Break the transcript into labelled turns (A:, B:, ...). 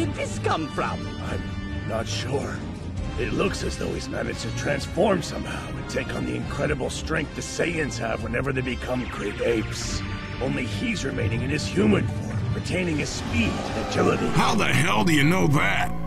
A: did this come from?
B: I'm not sure. It looks as though he's managed to transform somehow and take on the incredible strength the Saiyans have whenever they become great apes. Only he's remaining in his human form, retaining his speed and agility.
C: How the hell do you know that?